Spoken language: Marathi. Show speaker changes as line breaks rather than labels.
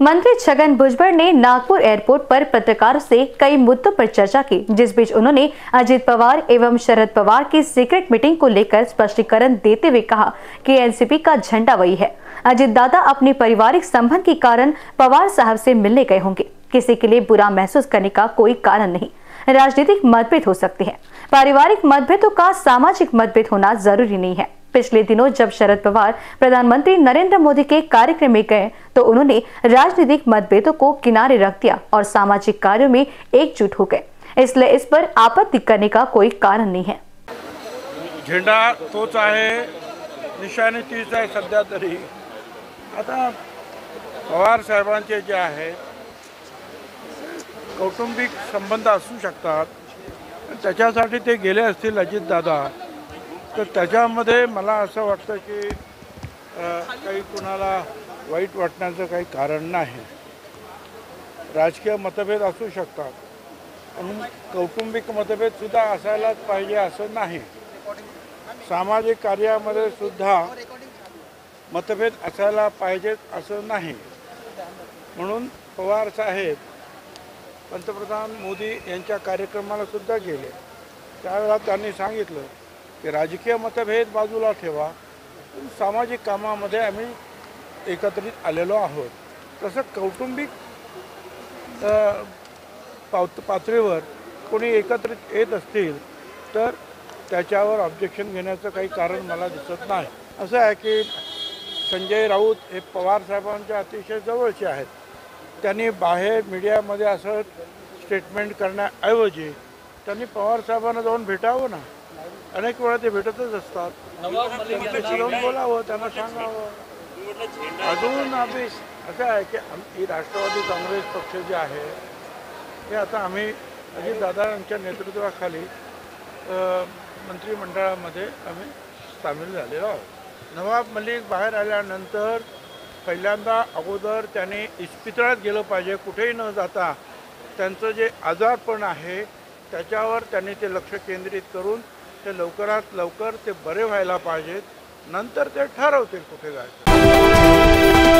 मंत्री छगन भुजबल ने नागपुर एयरपोर्ट पर पत्रकारों से कई मुद्दों पर चर्चा की, जिस बीच उन्होंने अजित पवार एवं शरद पवार की सीक्रेट मीटिंग को लेकर स्पष्टीकरण देते हुए कहा कि एनसीपी का झंडा वही है। अजित दादा अपने पारिवारिक संबंध के कारण पवार साहब से मिलने गए होंगे। किसी के लिए बुरा महसूस करने का कोई कारण नहीं। राजनीतिक मतभेद हो सकते हैं। पारिवारिक मतभेदों का सामाजिक मतभेद होना ज़रूरी नहीं है। पिछले दिनों जब शरद पवार प्रधानमंत्री नरेंद्र मोदी के कार्यक्रम में गए तो उन्होंने राजनीतिक मतभेदों को किनारे रख दिया और सामाजिक कार्यों में एकजुट हो गए। इसलिए इस पर आपत्ति करने का कोई कारण नहीं है।
झेंडा तोच आहे, निशाणी तीच आहे सध्या तरी। आता पवार साहेबांचे जे आहे, कौटुंबिक संबंध असू शकतात त्याच्यासाठी ते गेले असतील अजितदादा तर त्याच्यामध्ये मला असं वाटतं की काही कुणाला वाईट वाटण्याचं काही कारण नाही. राजकीय मतभेद असू शकतात. पण कौटुंबिक मतभेदसुद्धा असायलाच पाहिजे असं नाही. सामाजिक कार्यामध्ये सुद्धा मतभेद असायला पाहिजेत असं नाही. म्हणून पवार साहेब पंतप्रधान मोदी यांच्या कार्यक्रमाला सुद्धा गेले. त्यावेळेला त्यांनी सांगितलं ते राजकीय मतभेद बाजूला ठेवा. सामाजिक कामामध्ये आम्ही एकत्रित आलेलो आहोत. तसं कौटुंबिक पावत पातळीवर कोणी एकत्रित येत असतील तर त्याच्यावर ऑब्जेक्शन घेण्याचं काही कारण मला दिसत नाही. असं आहे की संजय राऊत हे पवार साहेबांच्या अतिशय जवळचे आहेत. त्यांनी बाहेर मीडियामध्ये असं स्टेटमेंट करण्याऐवजी त्यांनी पवार साहेबांना जाऊन भेटावं ना? अनेक वेळा ते भेटतच असतात. त्यांच्याशी जाऊन बोलावं त्यांना सांगावं. अजून आम्ही असं आहे की आमची राष्ट्रवादी काँग्रेस पक्ष जे आहे हे आता आम्ही अजितदादा यांच्या नेतृत्वाखाली मंत्रिमंडळामध्ये आम्ही सामील झालेलो आहोत. नवाब मलिक बाहेर आल्यानंतर पहिल्यांदा अगोदर त्याने इस्पितळात गेलं पाहिजे कुठेही न जाता. त्यांचं जे आजारपण आहे त्याच्यावर त्यांनी ते लक्ष केंद्रित करून ते लवकरात लवकर ते बरे व्हायला पाहिजेत. नंतर ते ठरवतील कुठे जायचं.